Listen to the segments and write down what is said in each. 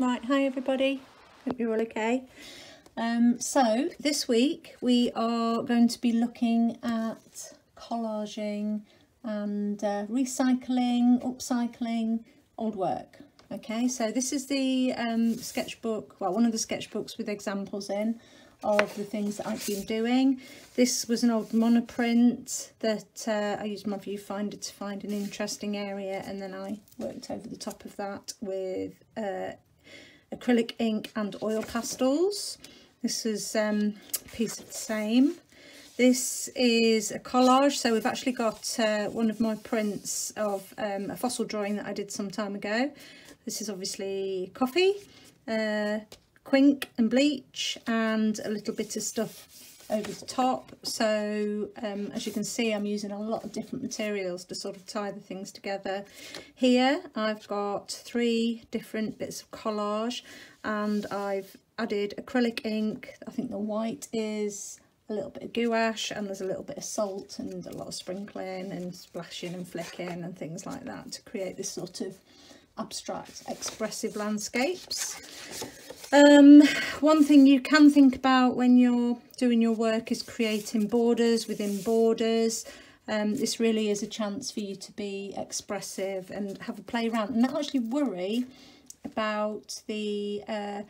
Right, hi everybody. Hope you're all okay. Um, so this week we are going to be looking at collaging and uh, recycling, upcycling old work. Okay, so this is the um, sketchbook, well one of the sketchbooks with examples in of the things that I've been doing. This was an old monoprint that uh, I used my viewfinder to find an interesting area and then I worked over the top of that with uh, acrylic ink and oil pastels. This is um, a piece of the same. This is a collage, so we've actually got uh, one of my prints of um, a fossil drawing that I did some time ago. This is obviously coffee, uh, quink and bleach and a little bit of stuff over the top. So um, as you can see I'm using a lot of different materials to sort of tie the things together. Here I've got three different bits of collage and I've added acrylic ink. I think the white is a little bit of gouache and there's a little bit of salt and a lot of sprinkling and splashing and flicking and things like that to create this sort of abstract expressive landscapes um, one thing you can think about when you're doing your work is creating borders within borders. Um, this really is a chance for you to be expressive and have a play around and not actually worry about the uh,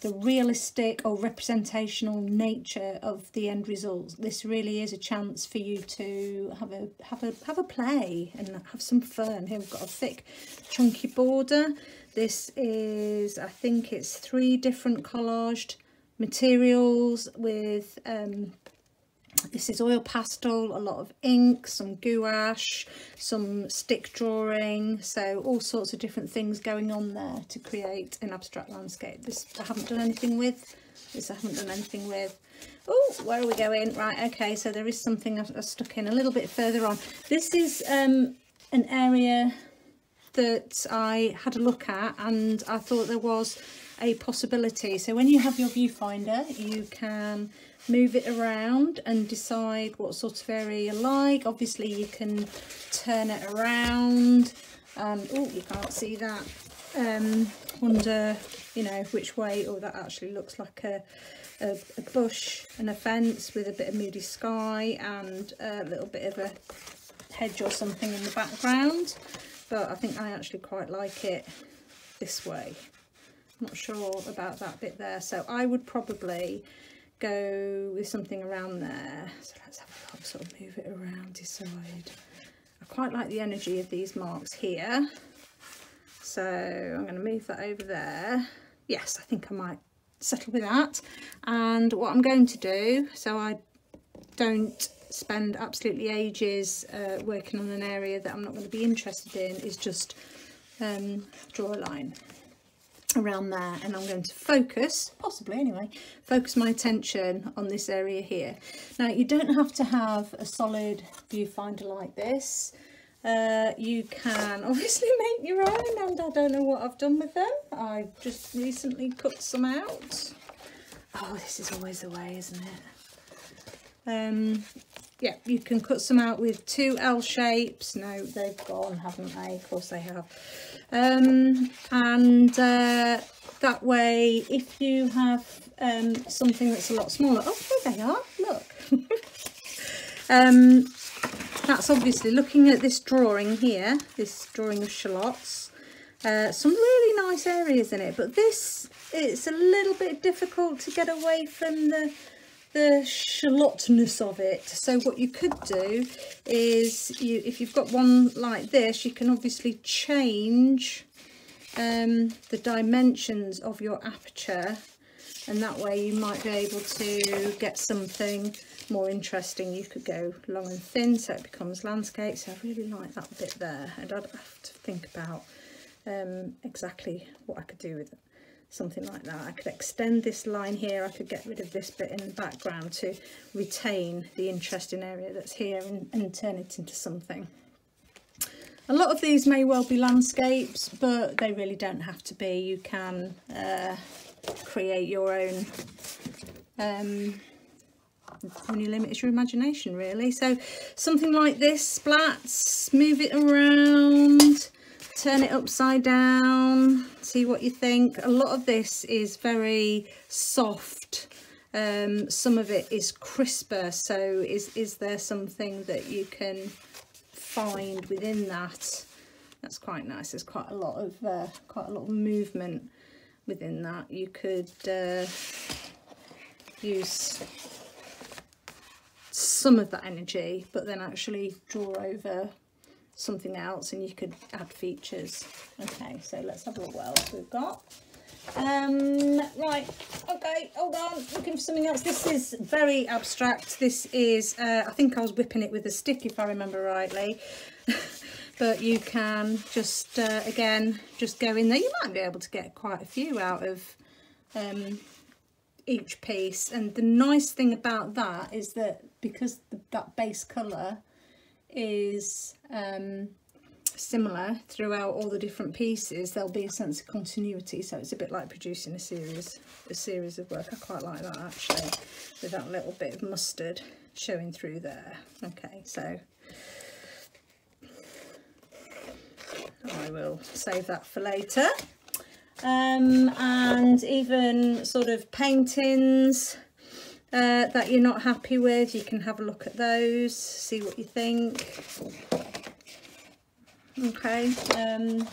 the realistic or representational nature of the end result. This really is a chance for you to have a have a have a play and have some fun. Here we've got a thick chunky border. This is I think it's three different collaged materials with um, this is oil pastel, a lot of ink, some gouache, some stick drawing, so all sorts of different things going on there to create an abstract landscape. This I haven't done anything with, this I haven't done anything with. Oh, where are we going? Right, okay, so there is something I've, stuck in a little bit further on. This is um, an area that I had a look at and I thought there was a possibility. So when you have your viewfinder, you can move it around and decide what sort of area you like. Obviously you can turn it around. Um, oh, you can't see that. Um, wonder, you know, which way, oh, that actually looks like a, a, a bush and a fence with a bit of moody sky and a little bit of a hedge or something in the background. But I think I actually quite like it this way. Not sure about that bit there. So I would probably go with something around there. So let's have a look, sort of move it around, decide. I quite like the energy of these marks here. So I'm going to move that over there. Yes, I think I might settle with that. And what I'm going to do, so I don't spend absolutely ages uh, working on an area that I'm not going to be interested in, is just um, draw a line around there and I'm going to focus, possibly anyway, focus my attention on this area here. Now you don't have to have a solid viewfinder like this. Uh, you can obviously make your own and I don't know what I've done with them. I just recently cut some out. Oh, this is always the way, isn't it? Um, yeah, you can cut some out with two L shapes. No, they've gone, haven't they? Of course they have. Um, and uh, that way, if you have um, something that's a lot smaller, oh, there they are, look. um, that's obviously looking at this drawing here, this drawing of shallots. Uh, some really nice areas in it, but this, it's a little bit difficult to get away from the the shallotness of it. So what you could do is you if you've got one like this you can obviously change um, the dimensions of your aperture. And that way you might be able to get something more interesting. You could go long and thin so it becomes landscape. So I really like that bit there. And I'd have to think about um, exactly what I could do with it something like that. I could extend this line here, I could get rid of this bit in the background to retain the interesting area that's here and, and turn it into something. A lot of these may well be landscapes, but they really don't have to be. You can uh, create your own um, only limit is your imagination really so something like this splats move it around turn it upside down see what you think. A lot of this is very soft. Um, some of it is crisper so is is there something that you can find within that? That's quite nice. There's quite a lot of uh, quite a lot of movement within that. You could uh, use some of that energy but then actually draw over something else and you could add features. Okay so let's have a look what else we've got. Um right okay hold on looking for something else. This is very abstract. This is uh, i think i was whipping it with a stick if i remember rightly. But you can just uh, again just go in there. You might be able to get quite a few out of um, each piece. And the nice thing about that is that because the, that base colour is um, similar throughout all the different pieces there'll be a sense of continuity. So it's a bit like producing a series a series of work. I quite like that actually with that little bit of mustard showing through there. Okay so I will save that for later. Um, and even sort of paintings uh, that you're not happy with you can have a look at those see what you think. Okay um,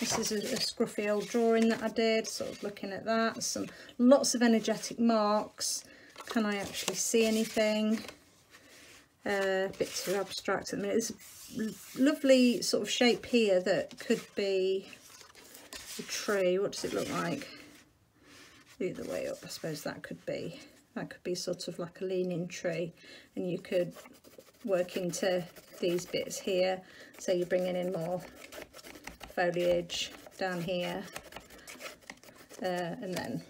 this is a, a, scruffy old drawing that I did sort of looking at that. Some lots of energetic marks. Can I actually see anything? Uh, a bit too abstract at the minute. There's a lovely sort of shape here that could be a tree. What does it look like? The other way up I suppose that could be that could be sort of like a leaning tree and you could work into these bits here. So you're bringing in more foliage down here uh, and then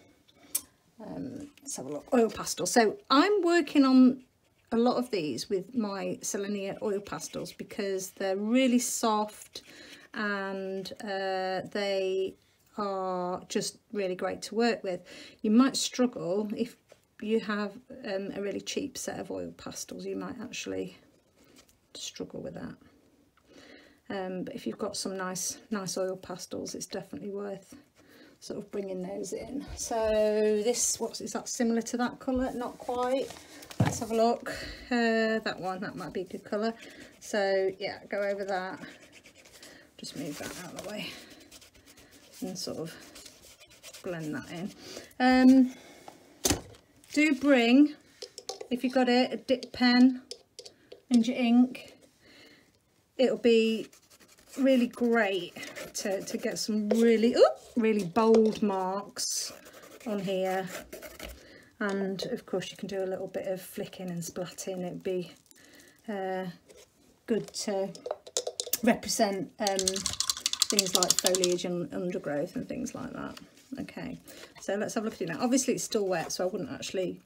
um, let's have a look. Oil pastel. So I'm working on a lot of these with my Sennelier oil pastels because they're really soft and uh, they are just really great to work with. You might struggle if you have um, a really cheap set of oil pastels you might actually struggle with that. Um, but if you've got some nice nice oil pastels it's definitely worth sort of bringing those in. So this what's is that similar to that colour? Not quite. Let's have a look. Uh, that one that might be a good colour. So yeah go over that. Just move that out of the way and sort of blend that in. Um, do bring, if you've got it, a dip pen and your ink. It'll be really great to, to get some really, really bold marks on here. And of course you can do a little bit of flicking and splatting. It'd be uh, good to represent um, things like foliage and undergrowth and things like that okay so let's have a look at it now. Obviously it's still wet so I wouldn't actually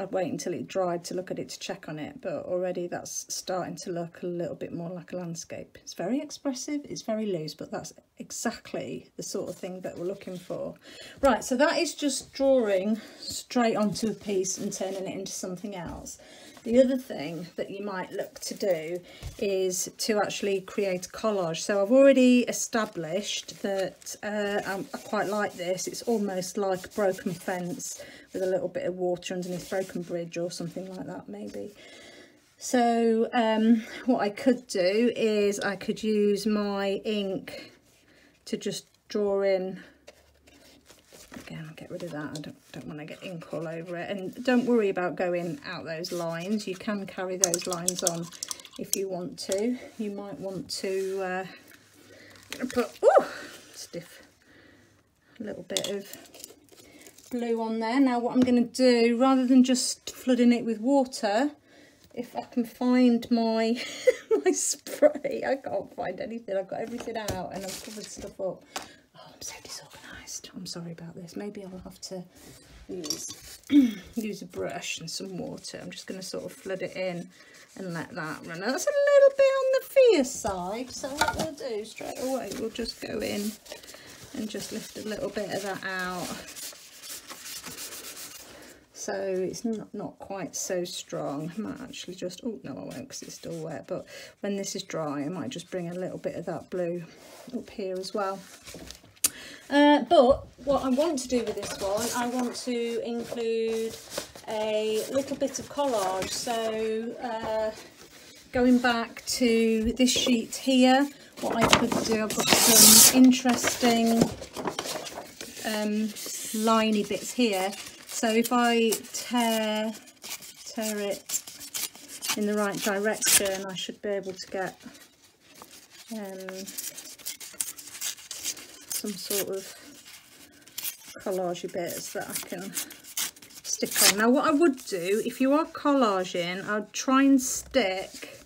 I'd wait until it dried to look at it to check on it but already that's starting to look a little bit more like a landscape. It's very expressive it's very loose but that's exactly the sort of thing that we're looking for. Right so that is just drawing straight onto a piece and turning it into something else the other thing that you might look to do is to actually create a collage. So I've already established that uh, I quite like this. It's almost like broken fence with a little bit of water underneath broken bridge or something like that maybe. So um, what I could do is I could use my ink to just draw in again I'll get rid of that. I don't, don't want to get ink all over it. And don't worry about going out those lines. You can carry those lines on if you want to. You might want to uh, put oh stiff a little bit of blue on there. Now what I'm going to do rather than just flooding it with water if I can find my my spray I can't find anything. I've got everything out and I've covered stuff up. Oh I'm so I'm sorry about this. Maybe I'll have to use, use a brush and some water. I'm just going to sort of flood it in and let that run. That's a little bit on the fierce side. So what we'll do straight away, we'll just go in and just lift a little bit of that out. so it's not, not quite so strong. I might actually just, oh no I won't because it's still wet, but when this is dry I might just bring a little bit of that blue up here as well. Uh, but what I want to do with this one, I want to include a little bit of collage. So uh, going back to this sheet here, what I could do, I've got some interesting um, liney bits here. So if I tear, tear it in the right direction, I should be able to get um, some sort of collage bits that I can stick on. Now what I would do, if you are collaging, I'd try and stick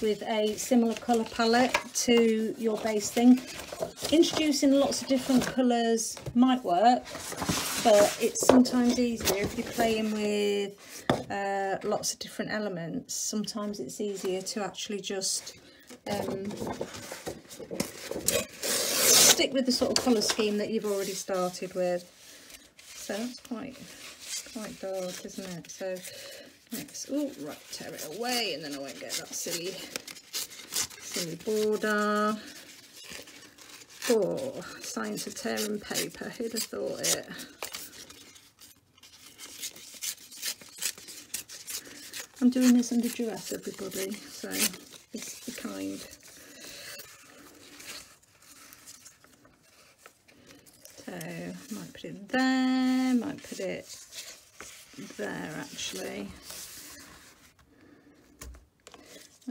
with a similar colour palette to your base thing. Introducing lots of different colours might work, but it's sometimes easier if you're playing with uh, lots of different elements. Sometimes it's easier to actually just um, stick with the sort of colour scheme that you've already started with. So that's quite quite dark, isn't it? So let's oh right, tear it away and then I won't get that silly silly border. Oh, science of tearing paper, who'd have thought it? I'm doing this under duress, everybody, so just be kind. So, might put it there, might put it there actually.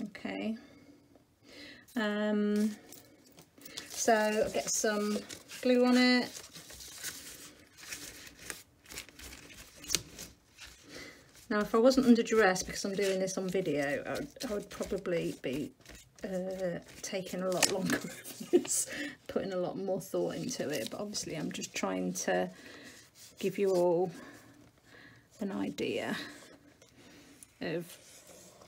Okay. Um, so I'll get some glue on it. Now if I wasn't under duress because I'm doing this on video, I would, I would probably be uh, taking a lot longer it's putting a lot more thought into it, but obviously I'm just trying to give you all an idea of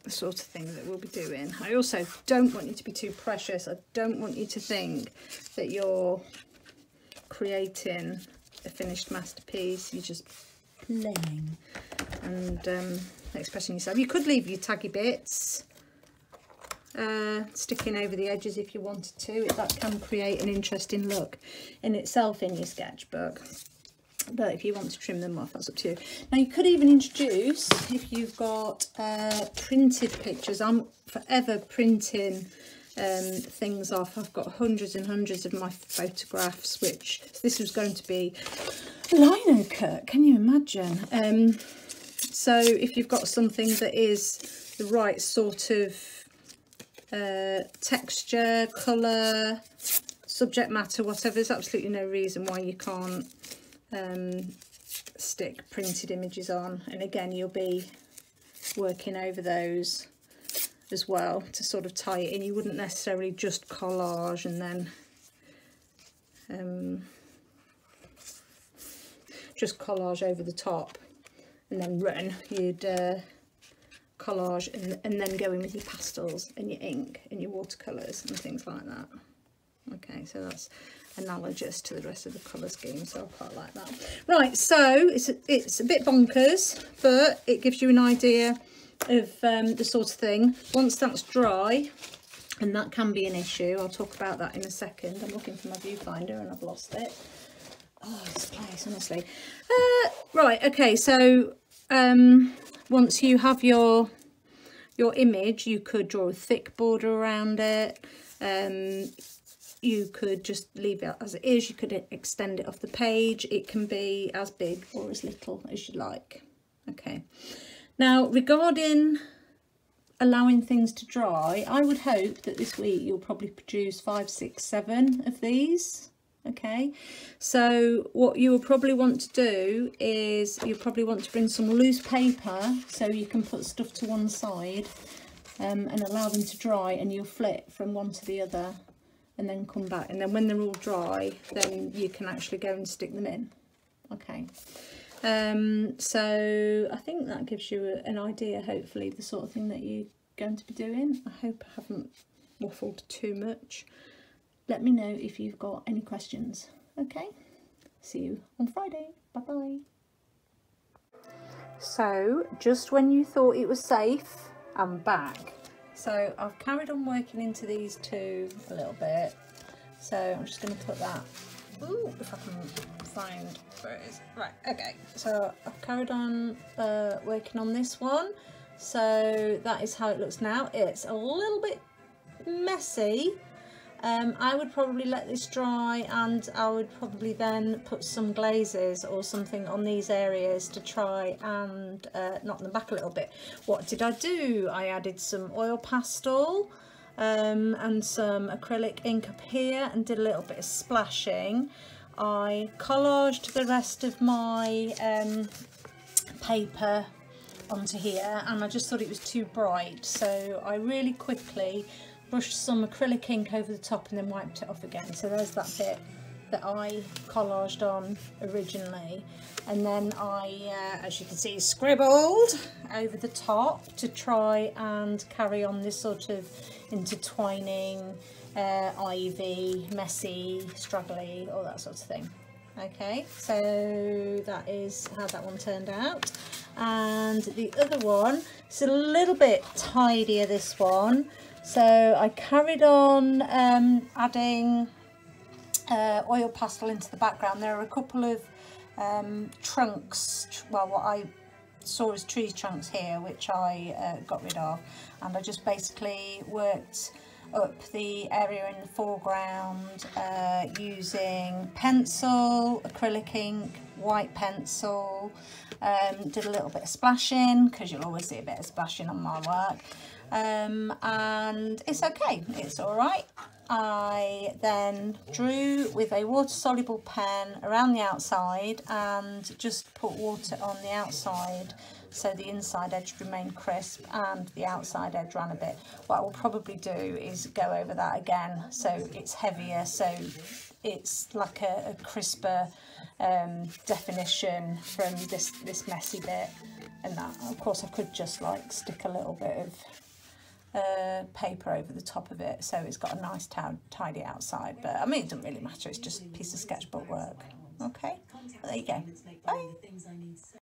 the sort of thing that we'll be doing. I also don't want you to be too precious. I don't want you to think that you're creating a finished masterpiece. You're just playing and um, expressing yourself. You could leave your taggy bits uh, sticking over the edges if you wanted to. That can create an interesting look in itself in your sketchbook. But if you want to trim them off that's up to you. Now you could even introduce if you've got uh, printed pictures. I'm forever printing um, things off. I've got hundreds and hundreds of my photographs which this was going to be lino cut can you imagine? Um, so if you've got something that is the right sort of uh, texture color subject matter whatever. There's absolutely no reason why you can't um, stick printed images on. And again you'll be working over those as well to sort of tie it in. You wouldn't necessarily just collage and then um, just collage over the top and then run. You'd uh, collage and, and then go in with your pastels and your ink and your watercolours and things like that okay so that's analogous to the rest of the colour scheme so I quite like that. Right so it's a, it's a bit bonkers but it gives you an idea of um, the sort of thing. Once that's dry and that can be an issue I'll talk about that in a second. I'm looking for my viewfinder and I've lost it. Oh this place honestly. Uh, right okay so um, once you have your your image you could draw a thick border around it. Um, you could just leave it as it is. You could extend it off the page. It can be as big or as little as you like. Okay. Now regarding allowing things to dry I would hope that this week you'll probably produce five six seven of these okay? So what you will probably want to do is you probably want to bring some loose paper so you can put stuff to one side um, and allow them to dry and you'll flip from one to the other and then come back. And then when they're all dry then you can actually go and stick them in. Okay? Um, so I think that gives you an idea hopefully the sort of thing that you're going to be doing. I hope I haven't waffled too much let me know if you've got any questions okay see you on Friday bye bye So just when you thought it was safe, I'm back. So I've carried on working into these two a little bit. So I'm just going to put that, ooh, if I can find where it is. Right, okay. So I've carried on uh, working on this one. So that is how it looks now. It's a little bit messy um, I would probably let this dry and I would probably then put some glazes or something on these areas to try and uh, knock them back a little bit. What did I do? I added some oil pastel um, and some acrylic ink up here and did a little bit of splashing. I collaged the rest of my um, paper onto here and I just thought it was too bright so I really quickly brushed some acrylic ink over the top and then wiped it off again. So there's that bit that I collaged on originally. And then I, uh, as you can see, scribbled over the top to try and carry on this sort of intertwining, uh, ivy, messy, struggly, all that sort of thing. Okay, so that is how that one turned out. And the other one, it's a little bit tidier, this one. So I carried on um, adding uh, oil pastel into the background. There are a couple of um, trunks, well what I saw as tree trunks here which I uh, got rid of and I just basically worked up the area in the foreground uh, using pencil, acrylic ink, white pencil, um, did a little bit of splashing because you'll always see a bit of splashing on my work um, and it's okay, it's all right. I then drew with a water-soluble pen around the outside and just put water on the outside so the inside edge remained crisp and the outside edge ran a bit. What I will probably do is go over that again so it's heavier, so it's like a, a crisper um, definition from this, this messy bit and that. Of course I could just like stick a little bit of uh, paper over the top of it so it's got a nice tidy outside but I mean it doesn't really matter it's just a piece of sketchbook work. Okay well, there you go. Bye